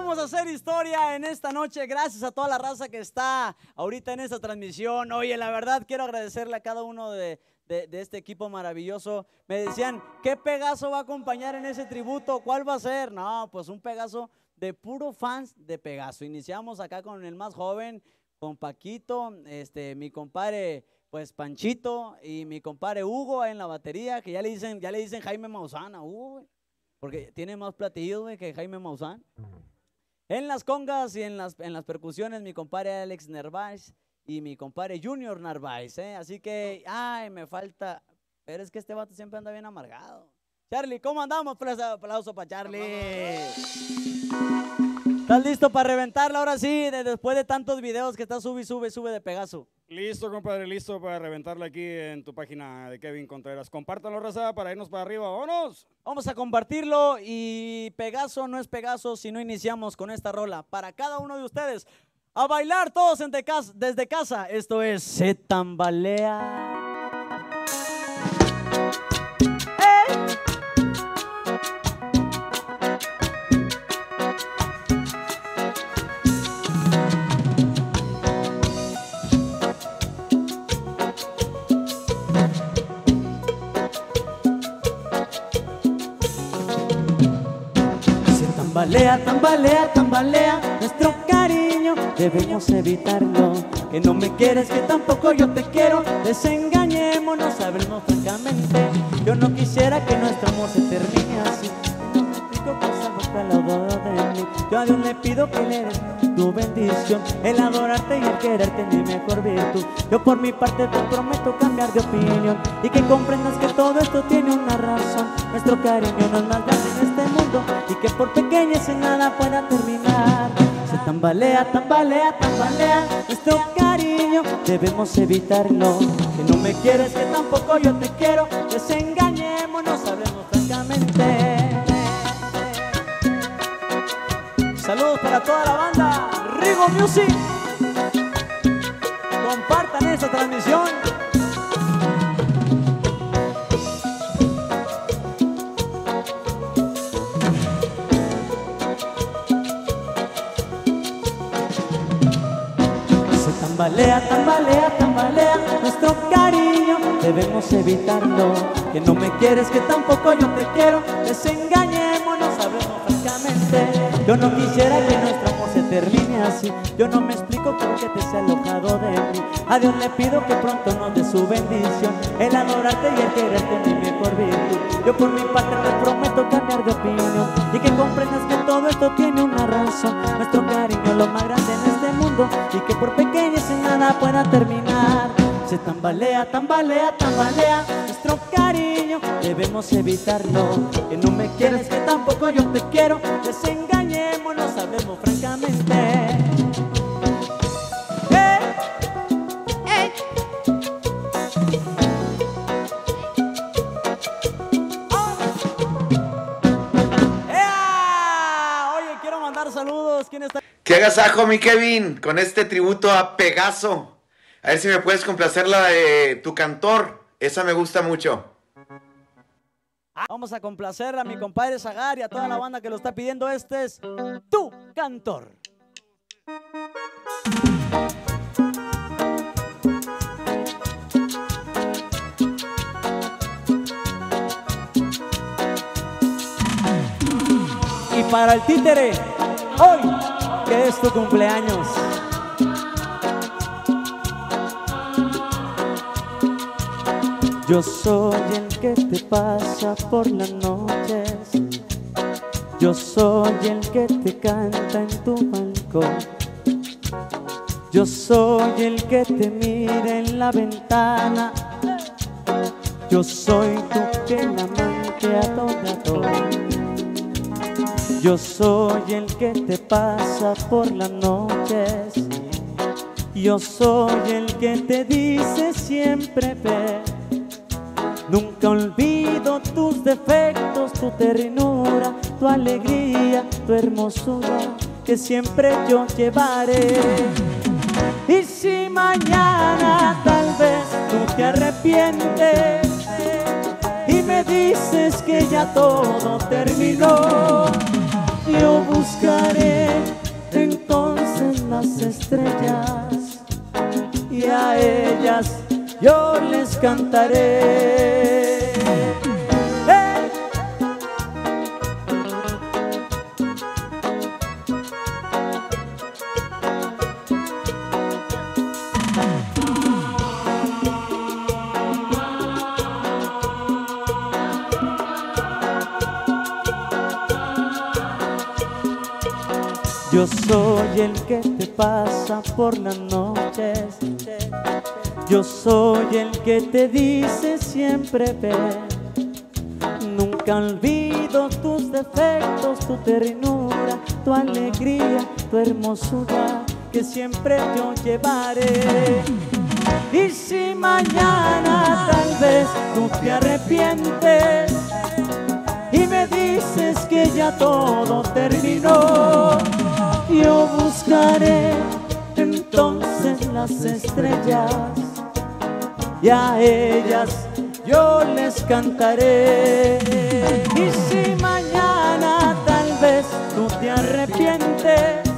vamos a hacer historia en esta noche. Gracias a toda la raza que está ahorita en esta transmisión. Oye, la verdad quiero agradecerle a cada uno de, de- este equipo maravilloso. Me decían, ¿qué Pegaso va a acompañar en ese tributo? ¿Cuál va a ser? No, pues un Pegaso de puro fans de Pegaso. Iniciamos acá con el más joven, con Paquito, este, mi compadre, pues Panchito y mi compadre Hugo en la batería, que ya le dicen, ya le dicen Jaime Maussan a Hugo, güey, porque tiene más platillos, que Jaime Maussan. En las congas y en las, en las percusiones, mi compadre Alex Narváez y mi compadre Junior Narváez, ¿eh? Así que, ay, me falta, pero es que este vato siempre anda bien amargado. Charlie, ¿cómo andamos? Aplauso para Charlie. ¿Estás listo para reventarla ahora sí? de- después de tantos videos que está sube sube, sube de Pegaso. Listo, compadre, listo para reventarla aquí en tu página de Kevin Contreras. Compártanlo, raza, para irnos para arriba. ¡Vámonos! Vamos a compartirlo y Pegaso no es Pegaso si no iniciamos con esta rola. Para cada uno de ustedes, a bailar todos desde casa. Esto es Se Tambalea. Tambalea, tambalea, tambalea nuestro cariño, debemos evitarlo. Que no me quieres, que tampoco yo te quiero. Desengañémonos, hablemos francamente. Yo no quisiera que nuestro amor se termine así. Yo a Dios le pido que le des tu bendición, el adorarte y el quererte mi mejor virtud. Yo por mi parte te prometo cambiar de opinión y que comprendas que todo esto tiene una razón. Nuestro cariño no es más en este mundo y que por pequeña en nada pueda terminar. Se tambalea, tambalea, tambalea nuestro cariño, debemos evitarlo. Que no me quieres, que tampoco yo te quiero, desengañémonos, hablemos francamente. Saludos para toda la banda Rigo Music. Compartan esta transmisión. Se tambalea, tambalea, tambalea nuestro cariño, debemos evitarlo. Que no me quieres, que tampoco yo te quiero, desengañémonos, hablemos francamente. Yo no quisiera que nuestro amor se termine así. Yo no me explico por qué te se ha alojado de mí. A Dios le pido que pronto nos dé su bendición, el adorarte y el quererte mi mejor virtud. Yo por mi parte te prometo cambiar de opinión y que comprendas que todo esto tiene una razón. Nuestro cariño es lo más grande en este mundo y que por pequeña sin nada pueda terminar. Se tambalea, tambalea, tambalea nuestro cariño, debemos evitarlo. Que no me quieres, que tampoco yo te quiero, desengañémonos, hablemos francamente. ¡Eh! ¡Eh! ¡Ea! Oye, quiero mandar saludos. ¿Quién está? ¿Qué agasajo, mi Kevin, con este tributo a Pegaso? A ver si me puedes complacer la de tu cantor. Esa me gusta mucho. Vamos a complacer a mi compadre Zagar y a toda la banda que lo está pidiendo. Este es tu cantor. Y para el títere, hoy que es tu cumpleaños. Yo soy el que te pasa por las noches. Yo soy el que te canta en tu balcón. Yo soy el que te mira en la ventana. Yo soy tu que la amante a toda hora. Yo soy el que te pasa por las noches. Yo soy el que te dice siempre ve. Nunca olvido tus defectos, tu ternura, tu alegría, tu hermosura, que siempre yo llevaré. Y si mañana tal vez tú te arrepientes y me dices que ya todo terminó, yo buscaré entonces las estrellas y a ellas yo les cantaré. Yo soy el que te pasa por las noches. Yo soy el que te dice siempre ven. Nunca olvido tus defectos, tu ternura, tu alegría, tu hermosura, que siempre yo llevaré. Y si mañana tal vez tú te arrepientes y me dices que ya todo terminó, yo buscaré entonces las estrellas y a ellas yo les cantaré. Y si mañana tal vez tú te arrepientes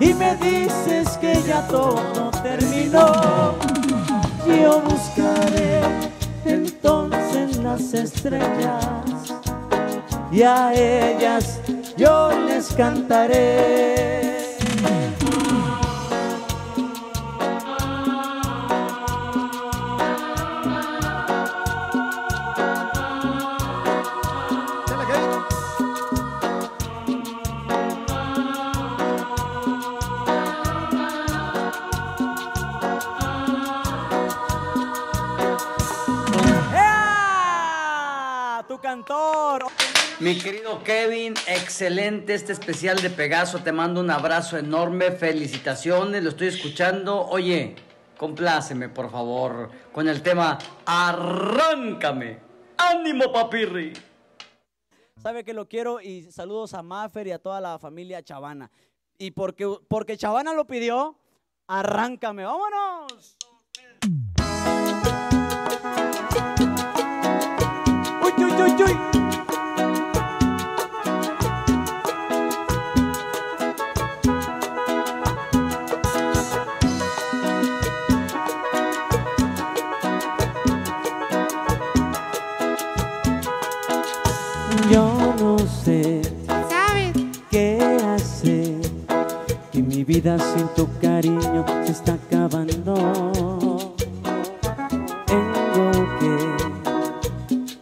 y me dices que ya todo terminó, yo buscaré entonces las estrellas y a ellas yo les cantaré. Kevin, excelente este especial de Pegaso. Te mando un abrazo enorme. Felicitaciones, lo estoy escuchando. Oye, compláceme, por favor, con el tema Arráncame. ¡Ánimo, papirri! Sabe que lo quiero y saludos a Maffer y a toda la familia Chavana. Y porque, porque Chavana lo pidió, arráncame. ¡Vámonos! ¡Uy, uy, uy, uy! Vida sin tu cariño se está acabando. Tengo que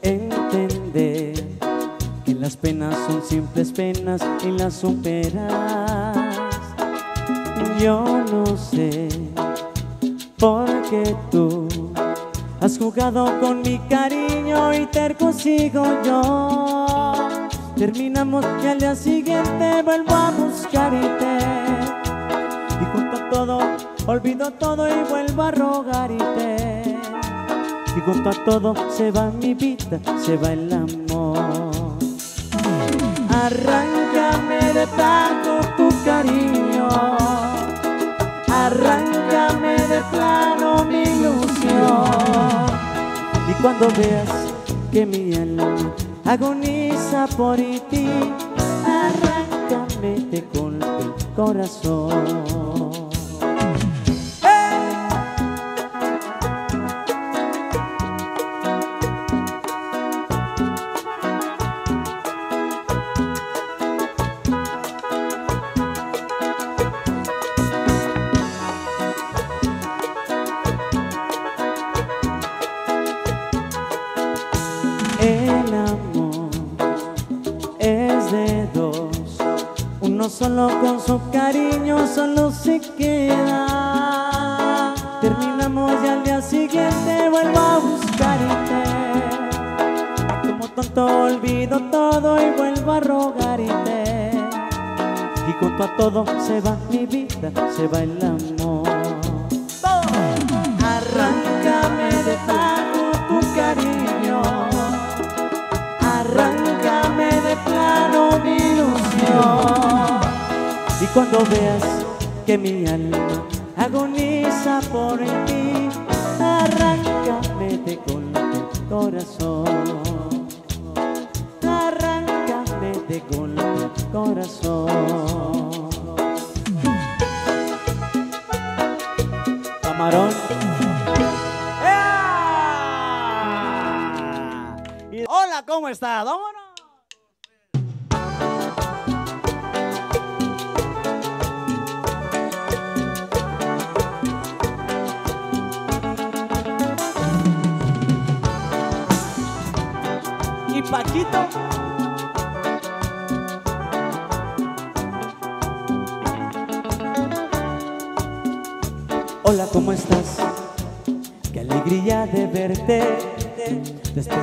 entender que las penas son simples penas y las superas. Yo no sé por qué tú Has jugado con mi cariño y terco sigo yo. Terminamos y al día siguiente vuelvo a buscarte. Olvido todo y vuelvo a rogarte. Y junto a todo se va mi vida, se va el amor. Arráncame de tanto tu cariño. Arráncame de plano mi ilusión. Y cuando veas que mi alma agoniza por ti, arráncame de golpe corazón. Solo con su cariño solo se queda. Terminamos y al día siguiente vuelvo a buscarte. Como tonto olvido todo y vuelvo a rogarte. Y junto a todo se va mi vida, se va el amor. Arráncame de plano tu cariño. Arráncame de plano mi ilusión. Cuando veas que mi alma agoniza por ti, arráncame de golpe corazón.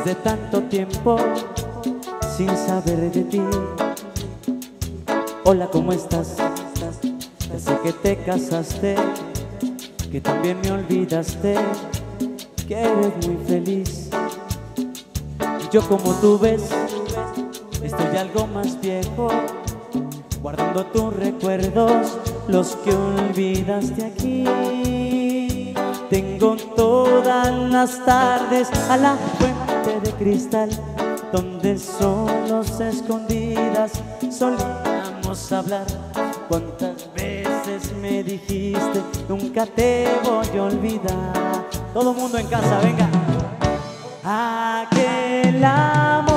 De tanto tiempo sin saber de ti. Hola, ¿cómo estás? Ya sé que te casaste, que también me olvidaste, que eres muy feliz. Yo como tú ves, estoy algo más viejo, guardando tus recuerdos, los que olvidaste aquí. Tengo todas las tardes a la de cristal, donde solos escondidas solíamos hablar. Cuántas veces me dijiste, nunca te voy a olvidar. Todo mundo en casa, venga. Aquel amor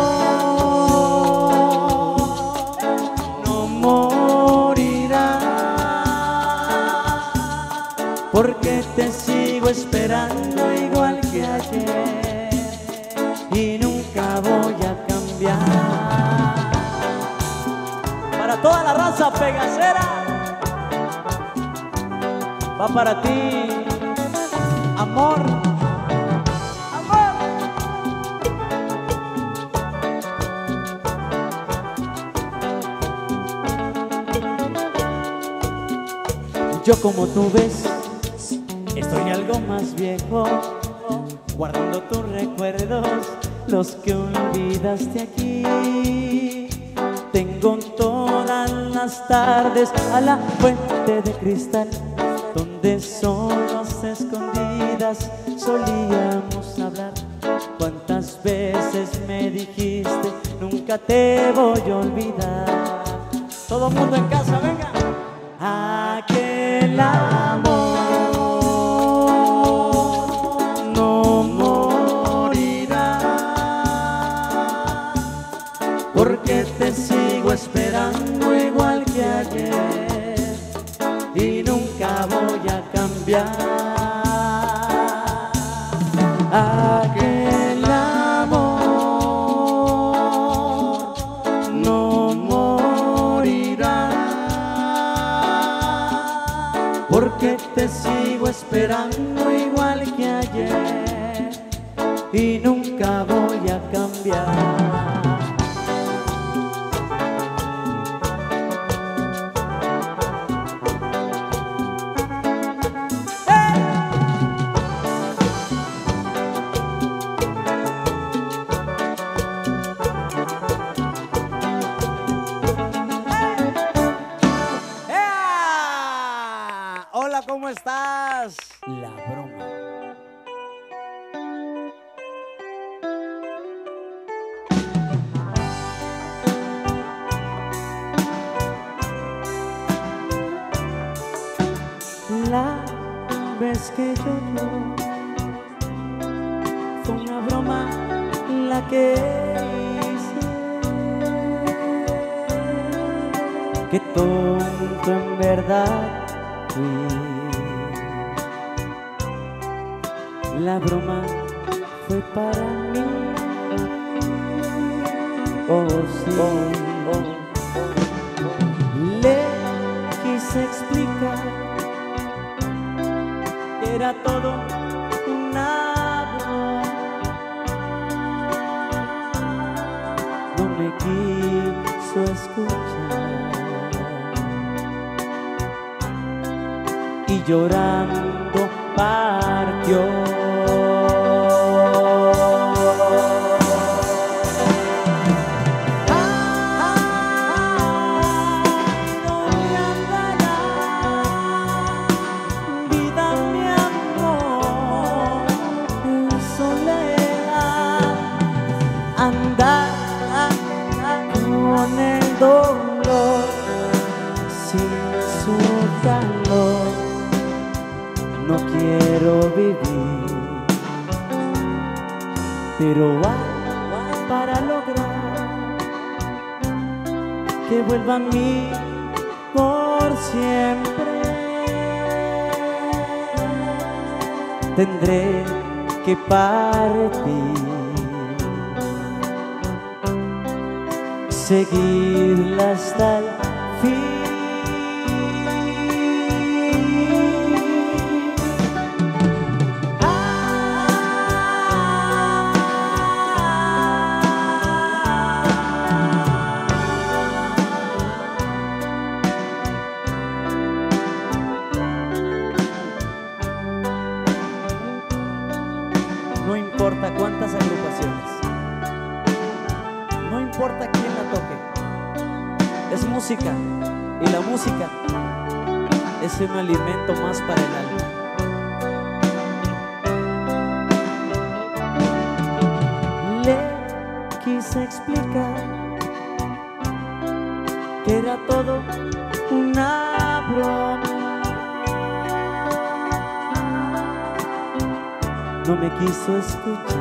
la raza pegacera, va para ti, amor. Amor. Yo como tú ves, estoy algo más viejo, guardando tus recuerdos, los que olvidaste aquí. Tardes a la fuente de cristal, donde solos escondidas solíamos hablar. Cuántas veces me dijiste, nunca te voy a olvidar. Todo mundo en casa, escuchar. Y llorando partió. pero hay para lograr que vuelva a mí por siempre. Tendré que partir, seguirla hasta el era todo una broma. no me quiso escuchar.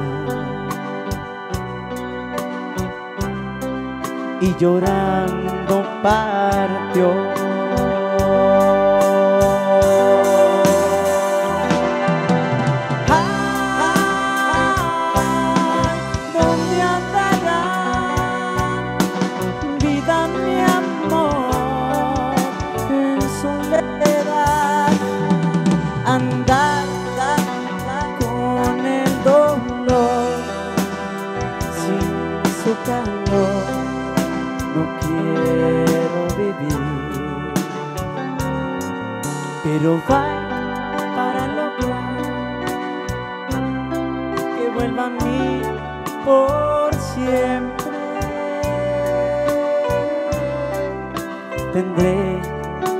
Y llorando partió. Pero va para lograr que vuelva a mí por siempre. Tendré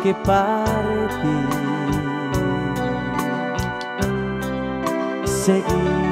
que partir. Seguirla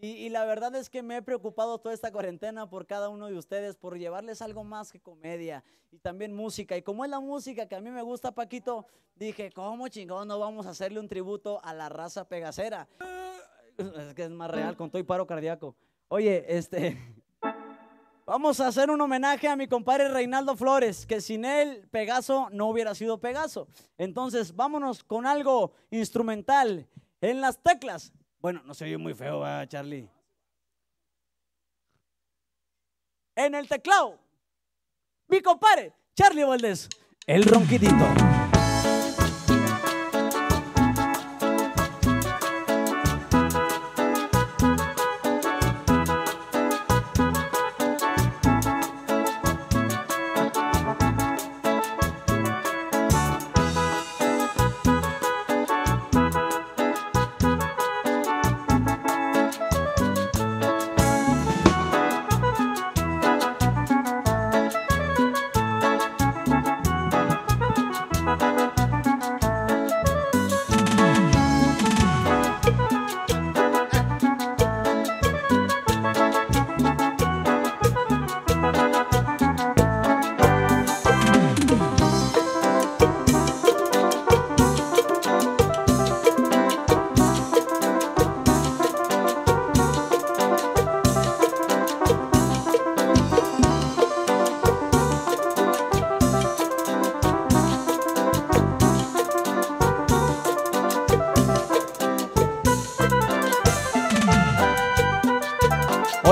Y, y la verdad es que me he preocupado toda esta cuarentena por cada uno de ustedes, por llevarles algo más que comedia y también música. Y como es la música que a mí me gusta, Paquito, dije, ¿cómo chingón no vamos a hacerle un tributo a la raza pegacera? Es que es más real, con todo y paro cardíaco. Oye, este... Vamos a hacer un homenaje a mi compadre Reinaldo Flores, que sin él Pegaso no hubiera sido Pegaso. Entonces, vámonos con algo instrumental en las teclas. Bueno, no se oye muy feo, ¿verdad, Charlie? En el teclado, mi compadre Charlie Valdés, el ronquidito.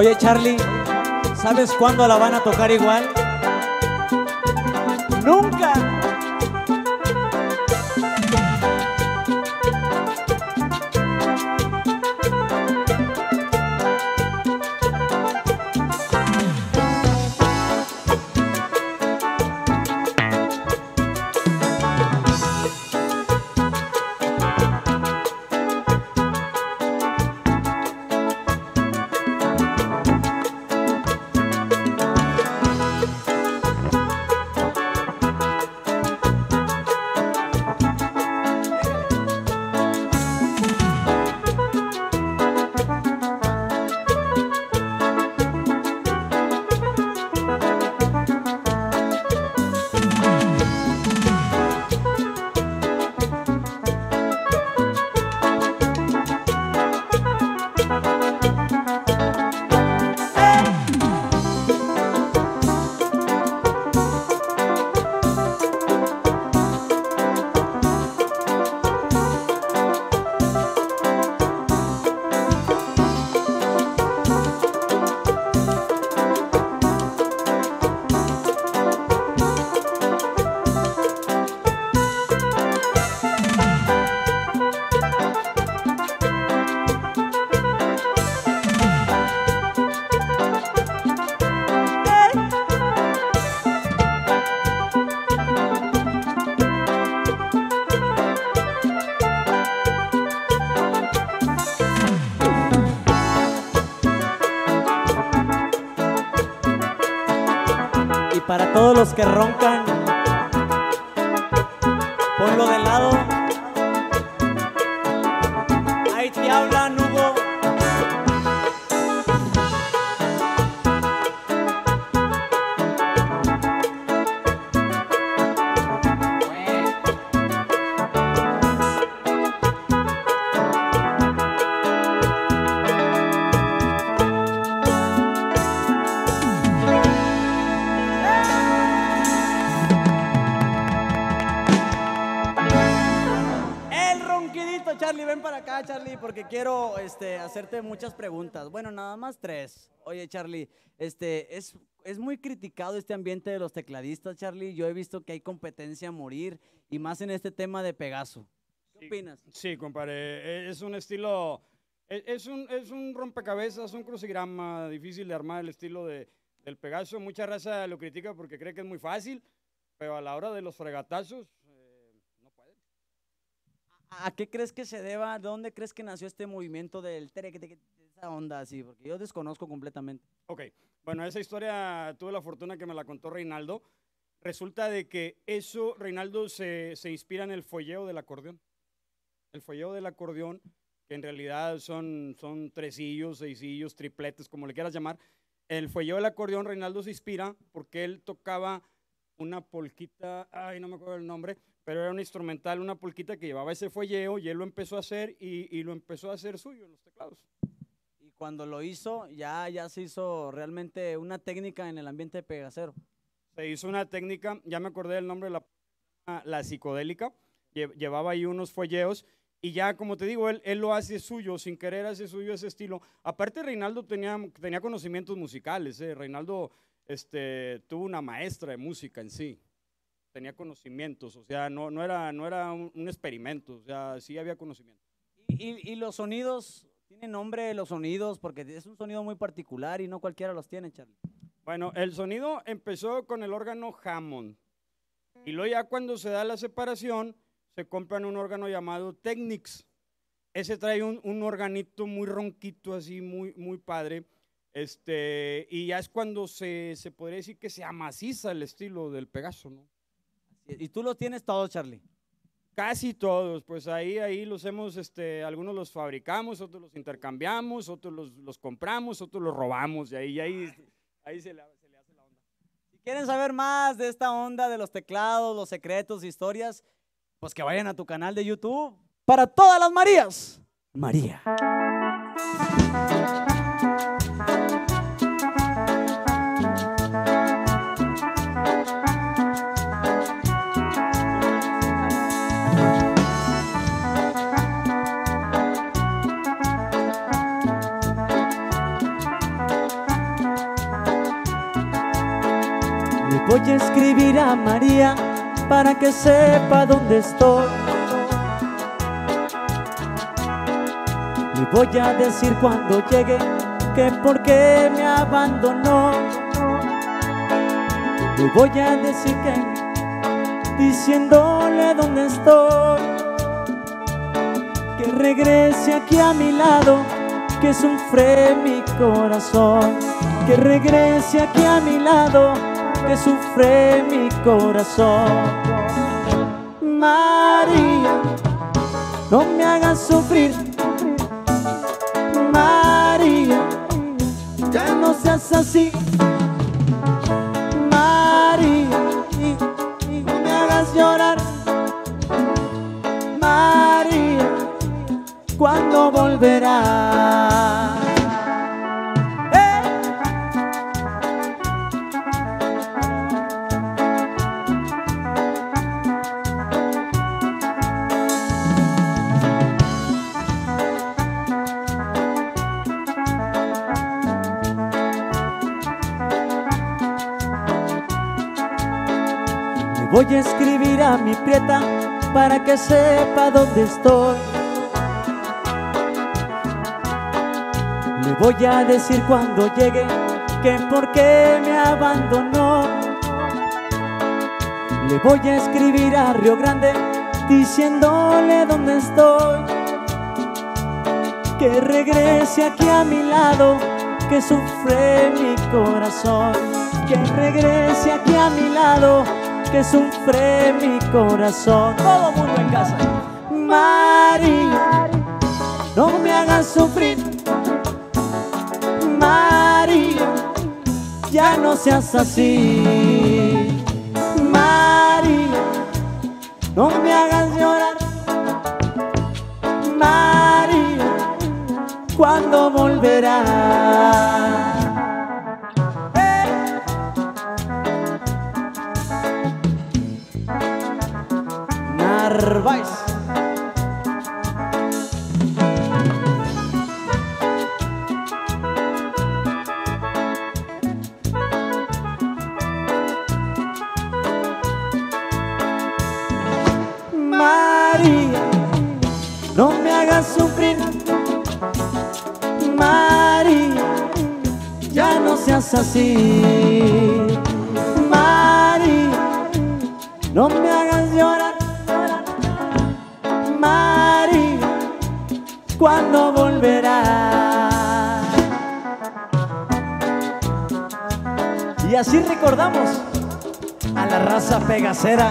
Oye, Charlie, ¿sabes cuándo la van a tocar igual? Que roncan, este, hacerte muchas preguntas. Bueno, nada más tres. Oye, Charlie, este, es, es muy criticado este ambiente de los tecladistas, Charlie. Yo he visto que hay competencia a morir y más en este tema de Pegaso. ¿Qué Sí. opinas? Sí, compadre, e- es un estilo, e- es un, es un rompecabezas, un crucigrama difícil de armar el estilo de, del Pegaso. Mucha raza lo critica porque cree que es muy fácil, pero a la hora de los fregatazos. ¿A qué crees que se deba? ¿De dónde crees que nació este movimiento del que- de esa onda así? Porque yo desconozco completamente. Ok, bueno, esa historia tuve la fortuna que me la contó Reinaldo. Resulta de que eso, Reinaldo se, se inspira en el folleo del acordeón. El folleo del acordeón, que en realidad son, son tresillos, seisillos, tripletes, como le quieras llamar. El folleo del acordeón, Reinaldo se inspira porque él tocaba una polquita, ay, no me acuerdo el nombre, pero era un instrumental, una polquita que llevaba ese folleo y él lo empezó a hacer y, y lo empezó a hacer suyo en los teclados. Y cuando lo hizo, ya, ya se hizo realmente una técnica en el ambiente pegasero. Se hizo una técnica, ya me acordé del nombre de la, la psicodélica, lle- llevaba ahí unos folleos y ya, como te digo, él, él lo hace suyo, sin querer hace suyo ese estilo. Aparte, Reinaldo tenía, tenía conocimientos musicales, ¿eh? Reinaldo este, tuvo una maestra de música en sí, tenía conocimientos, o sea, no, no era, no era un, un experimento, o sea, sí había conocimiento. Y, y- y los sonidos, tienen nombre los sonidos, porque es un sonido muy particular y no cualquiera los tiene, Charlie. Bueno, el sonido empezó con el órgano Hammond. Y luego ya cuando se da la separación, se compran un órgano llamado Technics. Ese trae un, un organito muy ronquito, así, muy, muy padre. Este, y ya es cuando se, se podría decir que se amaciza el estilo del Pegaso, ¿no? Y, y tú los tienes todos, Charlie. Casi todos, pues ahí, ahí los hemos, este, algunos los fabricamos, otros los intercambiamos, otros los, los compramos, otros los robamos, y ahí, ahí, ahí se, le, se le hace la onda. Si quieren saber más de esta onda de los teclados, los secretos, historias, pues que vayan a tu canal de YouTube. Para todas las Marías. María. Voy a escribir a María para que sepa dónde estoy. Le voy a decir cuando llegue que por qué me abandonó. Le voy a decir que diciéndole dónde estoy. Que regrese aquí a mi lado, que sufre mi corazón. Que regrese aquí a mi lado, que sufre mi corazón. María, no me hagas sufrir. María, ya no seas así. María, no me hagas llorar. María, ¿cuándo volverás? Que sepa dónde estoy. Le voy a decir cuando llegue que por qué me abandonó. Le voy a escribir a Río Grande diciéndole dónde estoy. Que regrese aquí a mi lado, que sufre mi corazón. que regrese aquí a mi lado, que sufre mi corazón. Todo mundo casa. María, no me hagas sufrir. María, ya no seas así. María, no me hagas llorar. María, ¿cuándo volverás? Hagas sufrir. María, ya no seas así. María, no me hagas llorar. María, ¿cuándo volverás? Y así recordamos a la raza pegacera.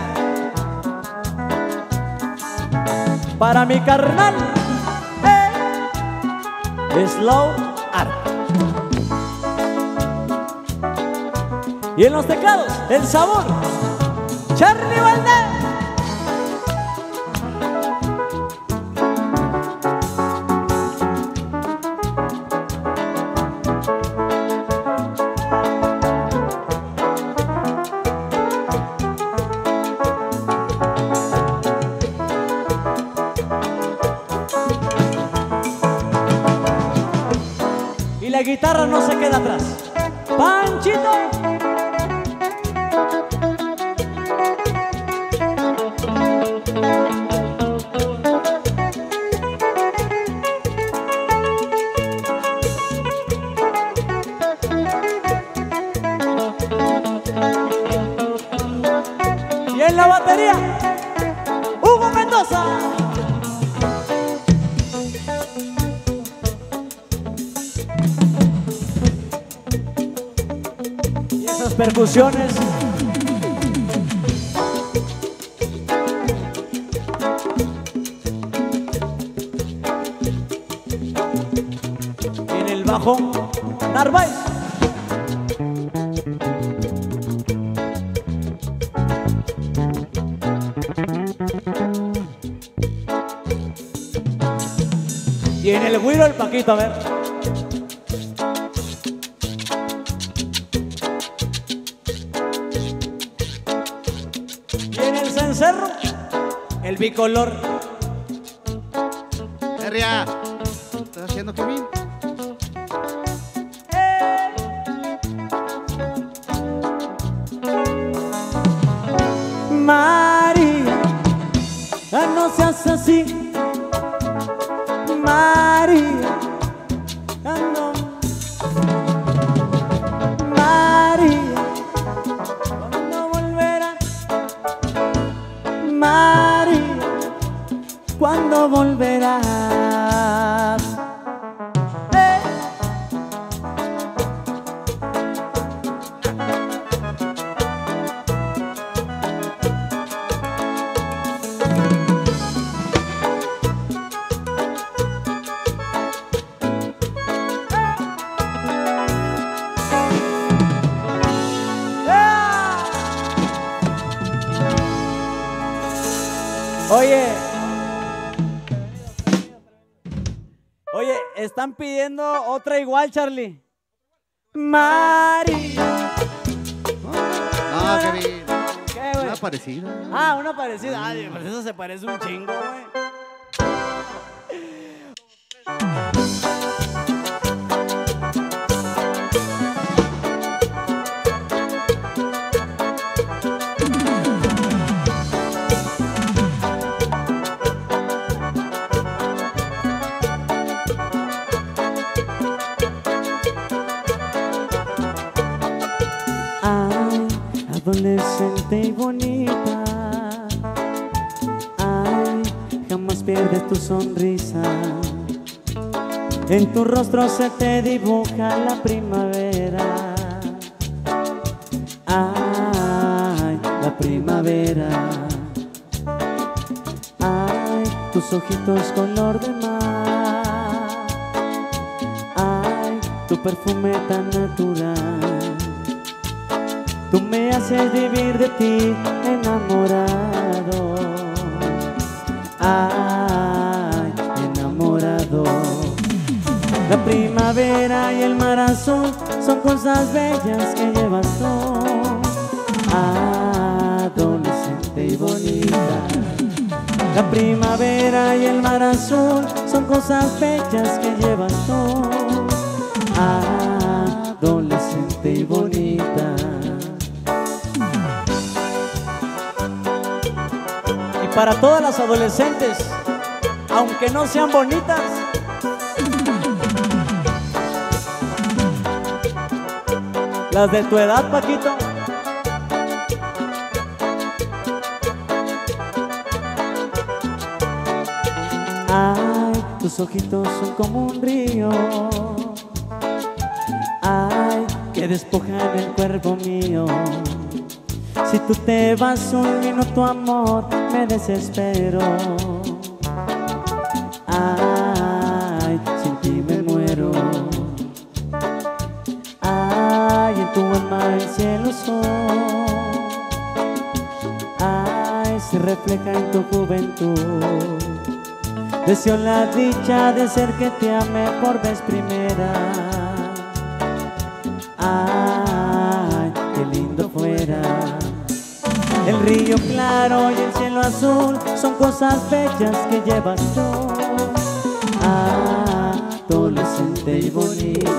Para mi carnal, Slow Art. Y en los teclados, el sabor, Charlie Valdez. Guitarra no se queda atrás. En el bajo, Narváez. Y en el güiro el Paquito, a ver. Bicolor. Otra sonrisa. En tu rostro se te dibuja la primavera. la primavera. Ay, tus ojitos color de mar. Ay, tu perfume tan natural. Tú me haces vivir de ti enamorado. Ay, La primavera y el mar azul son cosas bellas que llevas tú. Adolescente y bonita. La primavera y el mar azul son cosas bellas que llevas tú. Adolescente y bonita. Y para todas las adolescentes, aunque no sean bonitas, las de tu edad, Paquito. Ay, tus ojitos son como un río. Ay, que despojan el cuerpo mío. Si tú te vas un minuto, amor, me desespero. Refleja en tu juventud. Deseo la dicha de ser que te ame por vez primera. Ay, qué lindo fuera. El río claro y el cielo azul son cosas bellas que llevas tú. Adolescente y bonita.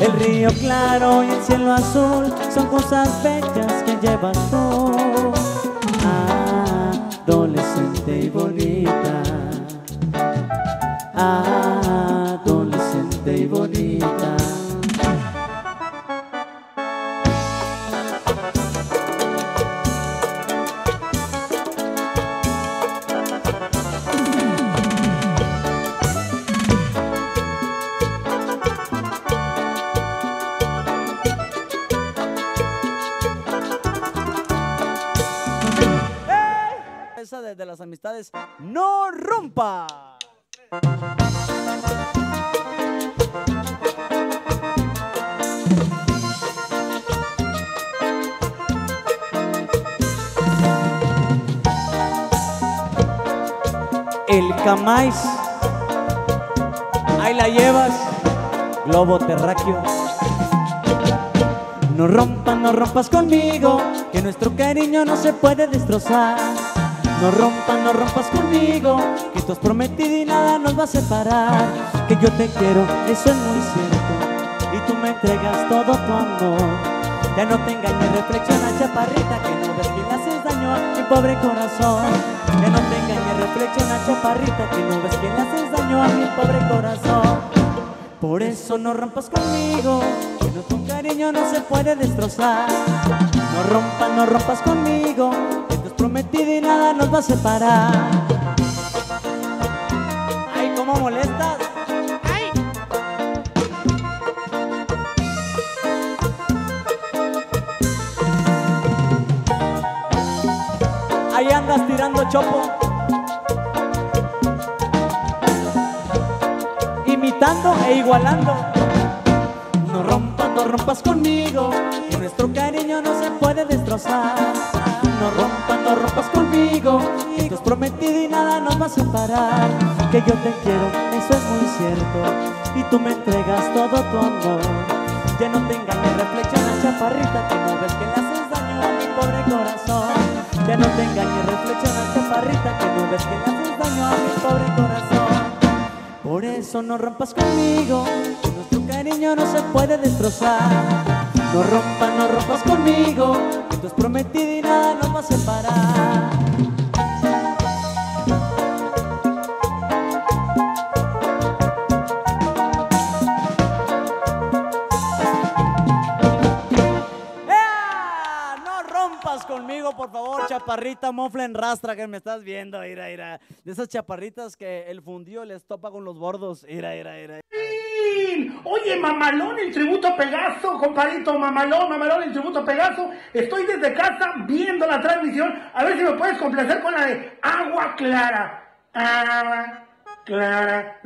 El río claro y el cielo azul son cosas bellas que llevas tú. Ahí la llevas, globo terráqueo. No rompas, no rompas conmigo, que nuestro cariño no se puede destrozar. No rompas, no rompas conmigo, que tú has prometido y nada nos va a separar. Que yo te quiero, eso es muy cierto, y tú me entregas todo tu amor. Ya no te engañes, reflexiona chaparrita, que no ves que le haces daño a mi pobre corazón. Ya no te engañes, reflexiona chaparrita, que no ves que le haces daño a mi pobre corazón. Por eso no rompas conmigo, que nuestro cariño no se puede destrozar. No rompas, no rompas conmigo, que te has prometido y nada nos va a separar. Ay, cómo molestas. Andas tirando chopo. Imitando e igualando. No rompas, no rompas conmigo, que nuestro cariño no se puede destrozar. No rompas, no rompas conmigo, que has prometido y nada nos va a separar. Que yo te quiero, eso es muy cierto, y tú me entregas todo tu amor. Ya no te engañes, reflexiona chaparrita, que no ves que le haces daño a mi pobre corazón. Ya no te engañes, reflexiona chaparrita, que no ves que le haces daño a mi pobre corazón. Por eso no rompas conmigo, que nuestro cariño no se puede destrozar. No rompas, no rompas conmigo, que tú has prometido y nada nos va a separar. chaparrita moflen rastra que me estás viendo, ira, ira. De esas chaparritas que el fundido les topa con los bordos, ira, ira, ira. Oye, mamalón, el tributo a Pegaso, compadito, mamalón, mamalón, el tributo a Pegaso. Estoy desde casa viendo la transmisión. A ver si me puedes complacer con la de Agua Clara. Agua Clara.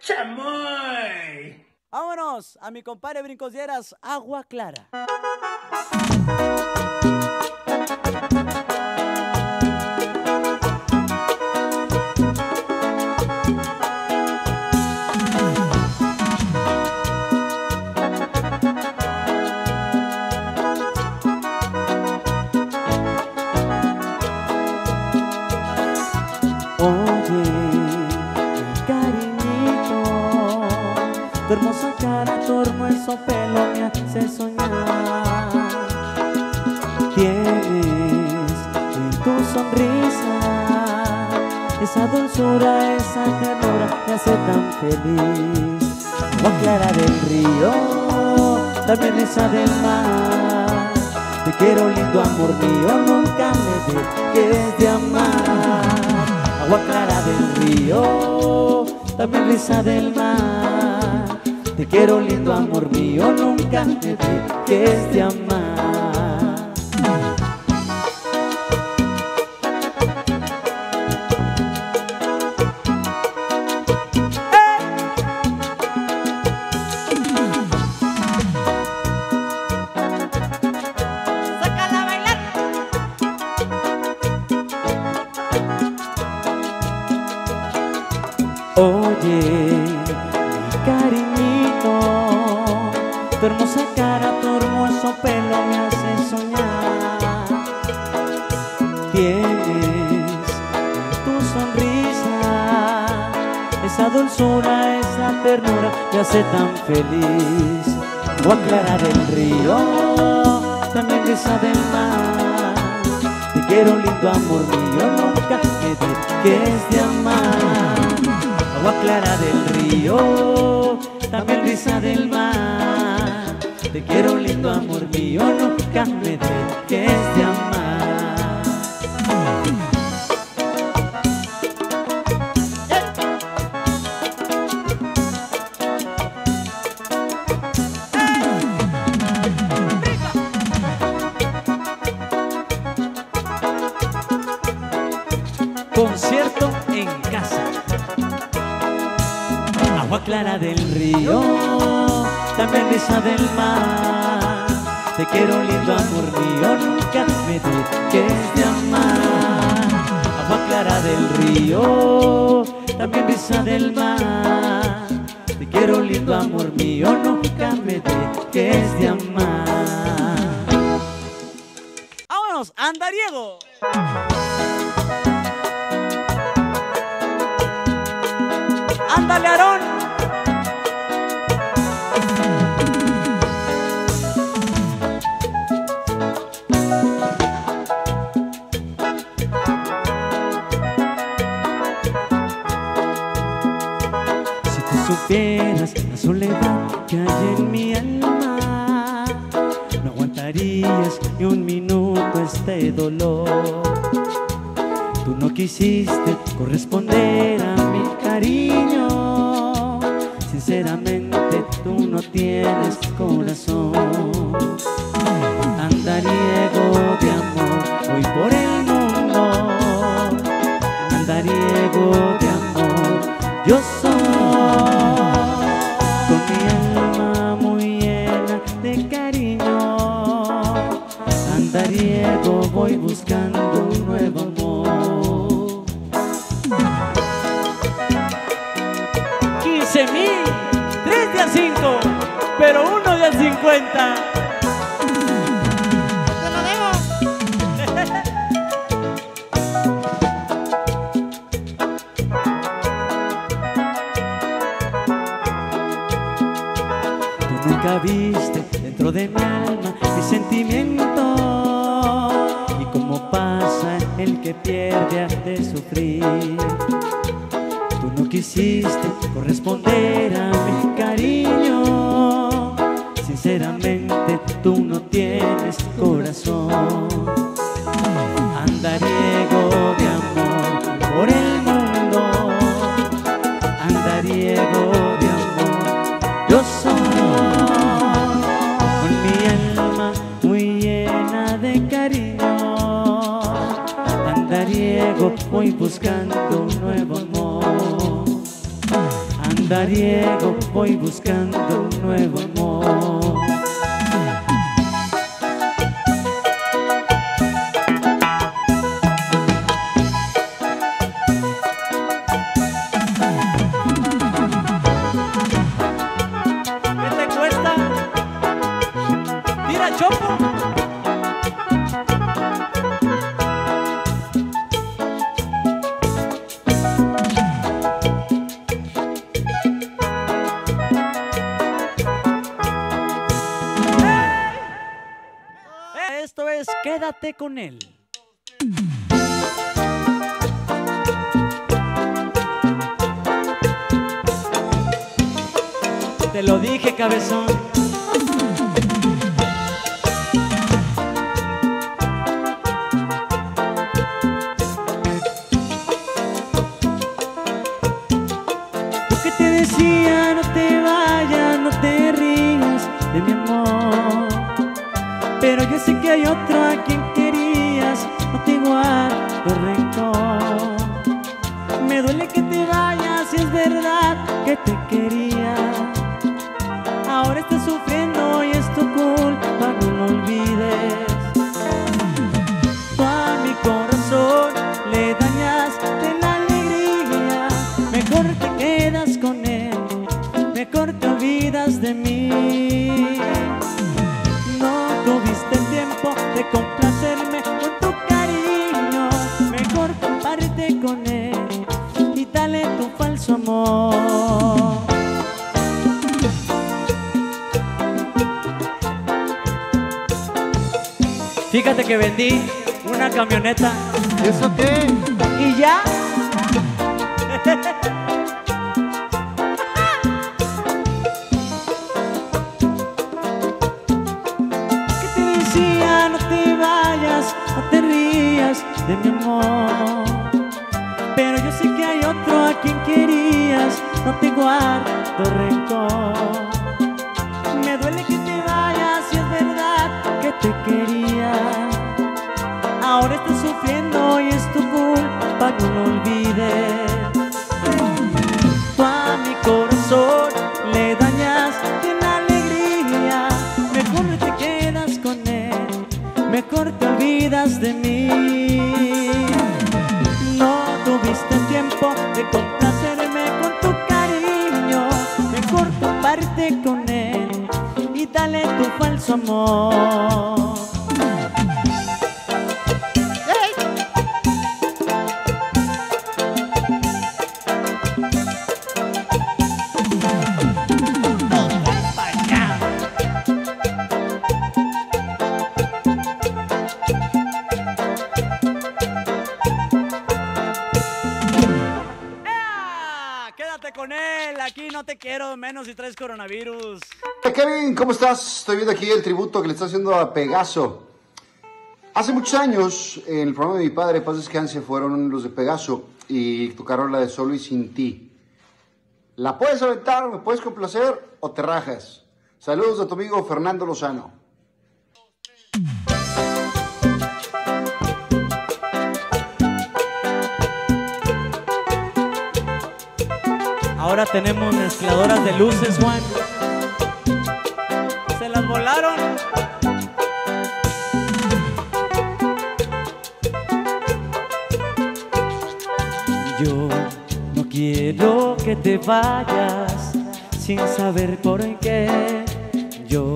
Chamoy. Vámonos a mi compadre Brincosieras, Agua Clara. Hermoso pelo me hace soñar. Tienes en tu sonrisa esa dulzura, esa ternura me hace tan feliz. Agua clara del río, también risa del mar. Te quiero lindo amor mío, nunca me dejes de amar. Agua clara del río, también risa del mar. Quiero lindo amor mío, nunca te di que este amor cara, tu hermoso pelo me hace soñar. Tienes en tu sonrisa esa dulzura, esa ternura me hace tan feliz. Agua clara del río, también brisa del mar. Te quiero lindo amor mío, nunca me dejes de amar. Agua clara del río, también brisa del mar. Te quiero lindo amor mío, nunca me me dejes de amar. Agua clara del río, también brisa del mar. Te quiero lindo amor mío, nunca me dejes de amar. Tú no quisiste corresponder a mi cariño. Sinceramente, tú no tienes corazón. Andariego de amor, voy por el mundo. Andariego de amor, yo soy. Con mi alma muy llena de cariño. Andariego, voy buscando uno de a 50. ¡Te lo debo! Tú nunca viste dentro de mi alma mi sentimiento y cómo pasa el que pierde hace sufrir. Tú no quisiste corresponder a buscando un nuevo amor. Andariego voy buscando un nuevo amor. Con él. Te lo dije, cabezón. De mi amor. Pero yo sé que hay otro a quien querías, no te guardo rencor. Me duele que te vayas y es verdad que te quería. Ahora estás sufriendo y es tu culpa, no lo olvides. Tú a mi corazón le dañaste la alegría. Mejor te quedas con él, mejor te olvidas de mí. Amor. Con él, aquí no te quiero menos si traes coronavirus. Kevin, ¿cómo estás? Estoy viendo aquí el tributo que le está haciendo a Pegaso. Hace muchos años, en el programa de mi padre, Paz Descanse, fueron los de Pegaso y tocaron la de Solo y Sin Ti. ¿La puedes aventar, me puedes complacer o te rajas? Saludos de tu amigo Fernando Lozano. Ahora tenemos mezcladoras de luces, Juan. Yo no quiero que te vayas sin saber por qué. Yo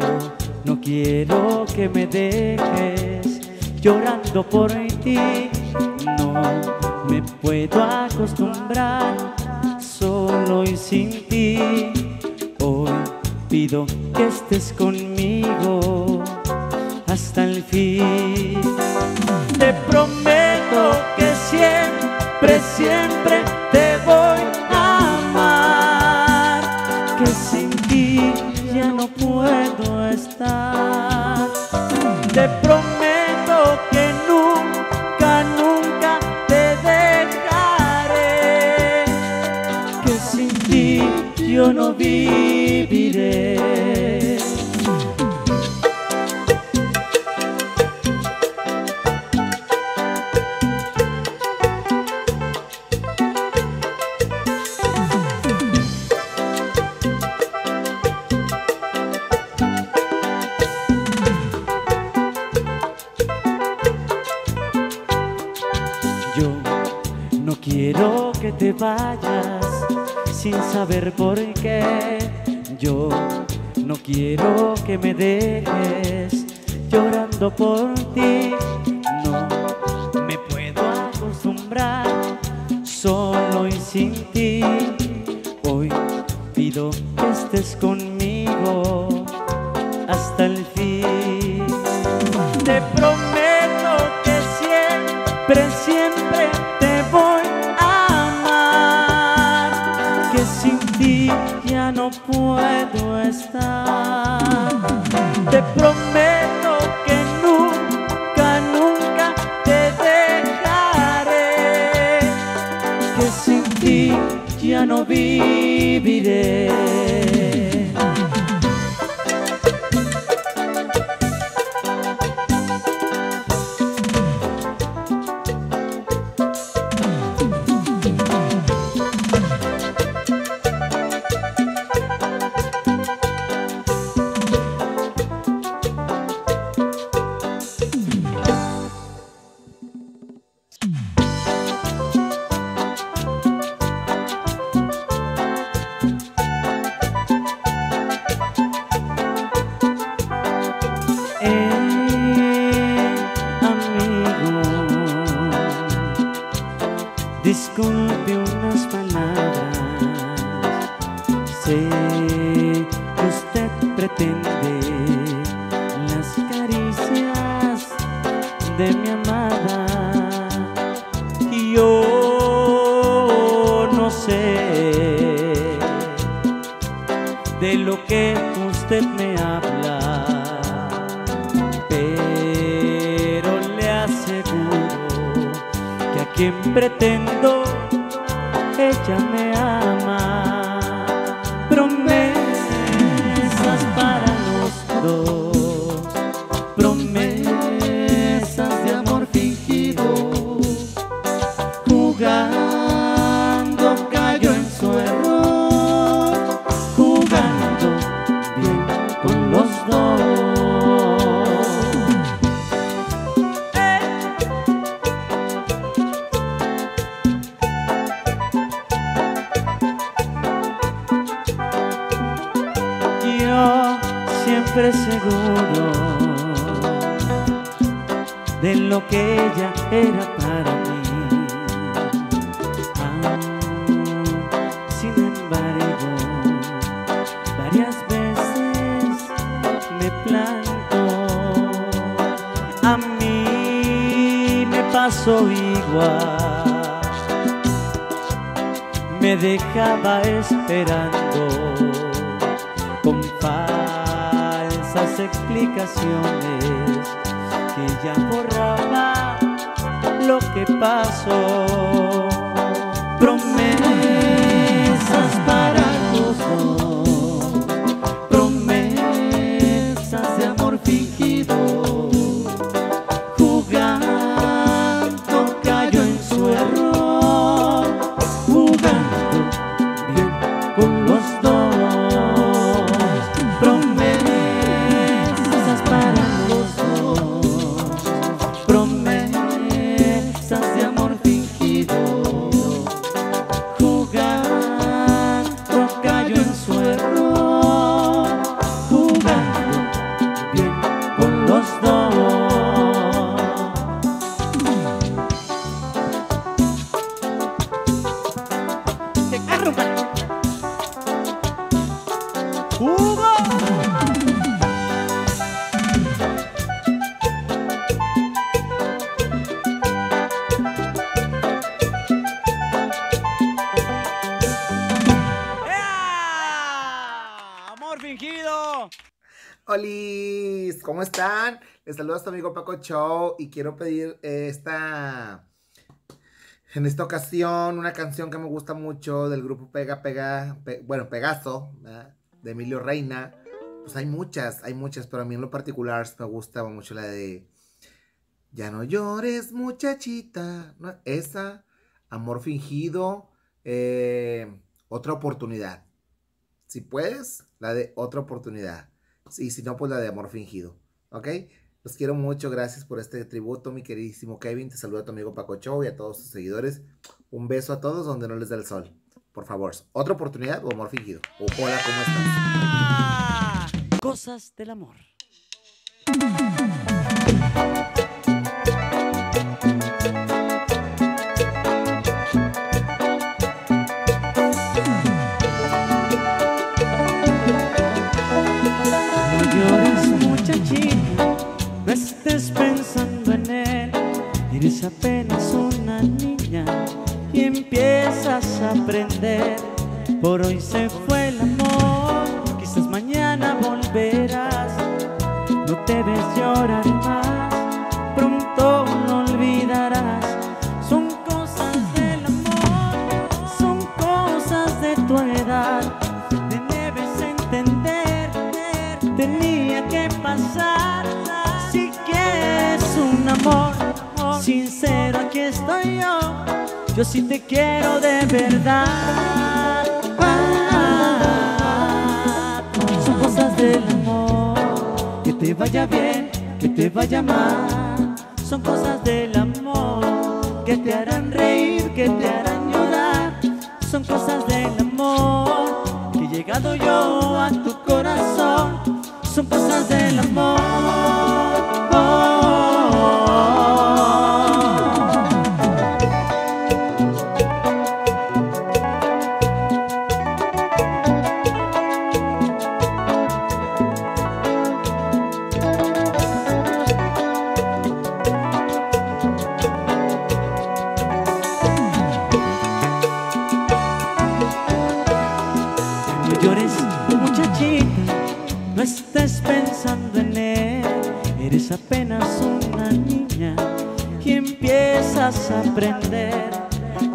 no quiero que me dejes llorando por ti. No me puedo acostumbrar solo y sin ti pido que estés conmigo hasta el fin. Te prometo que siempre, siempre te voy a amar, que sin ti ya no puedo estar. Te prometo que nunca, nunca te dejaré, que sin ti yo no vivo. que sin ti ya no puedo estar. De pronto que ella era para mí. Ah, sin embargo, varias veces me planto. A mí me pasó igual. Me dejaba esperando con falsas explicaciones que ya borraron lo que pasó. Hola, ¿cómo están? Les saluda a su amigo Paco Show y quiero pedir eh, esta, en esta ocasión, una canción que me gusta mucho del grupo Pega Pega, bueno, Pegaso, ¿verdad? de Emilio Reina. Pues hay muchas, hay muchas, pero a mí en lo particular me gusta mucho la de Ya no llores muchachita, esa, Amor Fingido, eh, Otra Oportunidad. Si puedes, la de Otra Oportunidad. Y si no, pues la de Amor Fingido. ¿Ok? Los quiero mucho, gracias por este tributo, mi queridísimo Kevin. Te saluda tu amigo Paco Show y a todos tus seguidores. Un beso a todos donde no les da el sol. Por favor, otra oportunidad o amor fingido. O hola, ¿cómo estás? Ah, Cosas del amor. Eres apenas una niña y empiezas a aprender. Por hoy se fue el amor, quizás mañana volverás. No debes llorar más, pronto lo olvidarás. Son cosas del amor, son cosas de tu edad. Debes entender, tenía que pasar. Sincero, aquí estoy yo. Yo sí te quiero de verdad. Son cosas del amor. Que te vaya bien, que te vaya mal. Son cosas del amor que te harán reír, que te harán llorar. Son cosas del amor que he llegado yo a tu corazón. Son cosas del amor. Aprender.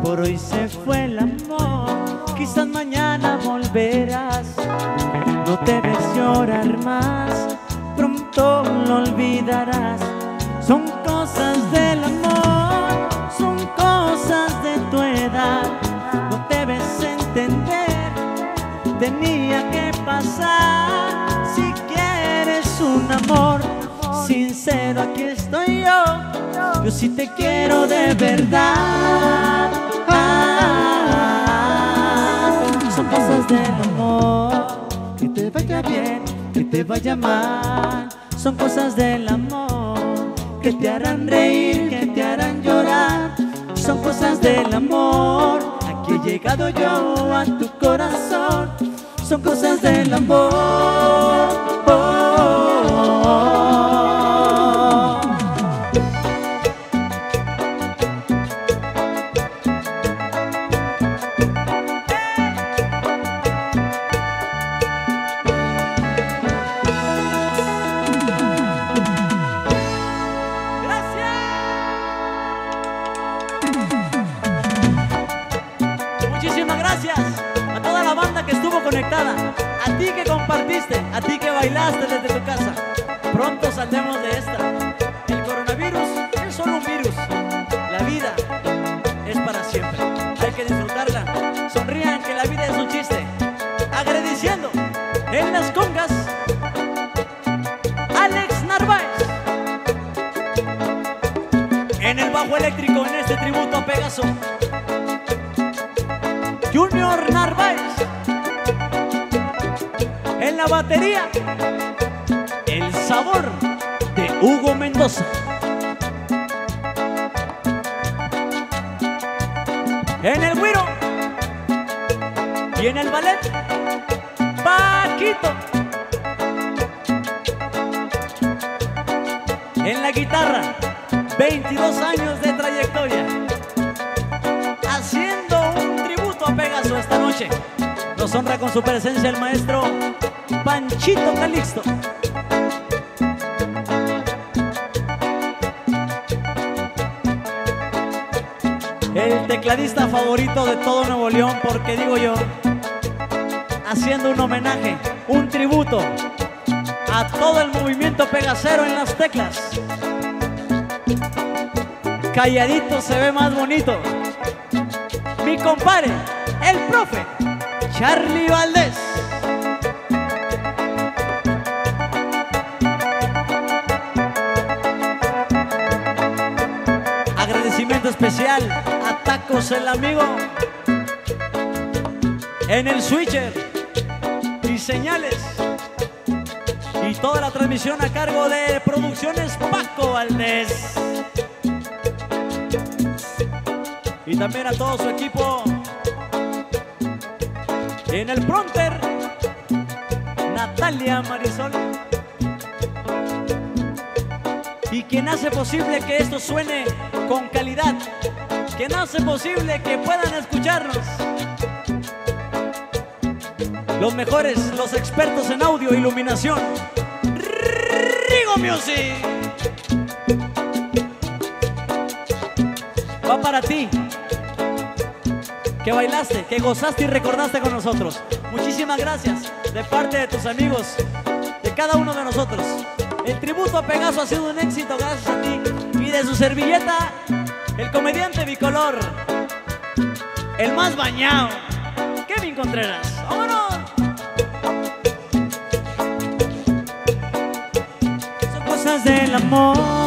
Por hoy se fue el amor, quizás mañana volverás. No debes llorar más, pronto lo olvidarás. Son cosas del amor, son cosas de tu edad. No debes entender tenía que pasar. Si quieres un amor sincero, aquí estoy yo. Yo sí te quiero de verdad. Son cosas del amor. Que te vaya bien, que te vaya mal. Son cosas del amor que te harán reír, que te harán llorar. Son cosas del amor. Aquí he llegado yo a tu corazón. Son cosas del amor. Calladito se ve más bonito. Mi compadre, el profe, Charlie Valdés. Agradecimiento especial a Tacos el Amigo en el switcher y señales y toda la transmisión a cargo de Producciones Paco Valdés también a todo su equipo en el pronter Natalia Marisol y quien hace posible que esto suene con calidad, quien hace posible que puedan escucharnos. Los mejores, los expertos en audio e iluminación. Rigo Music. Va para ti. Que bailaste, que gozaste y recordaste con nosotros. Muchísimas gracias de parte de tus amigos, de cada uno de nosotros. El tributo a Pegaso ha sido un éxito gracias a ti y de su servilleta, el comediante bicolor, el más bañado, Kevin Contreras. ¡Vámonos! Son cosas del amor.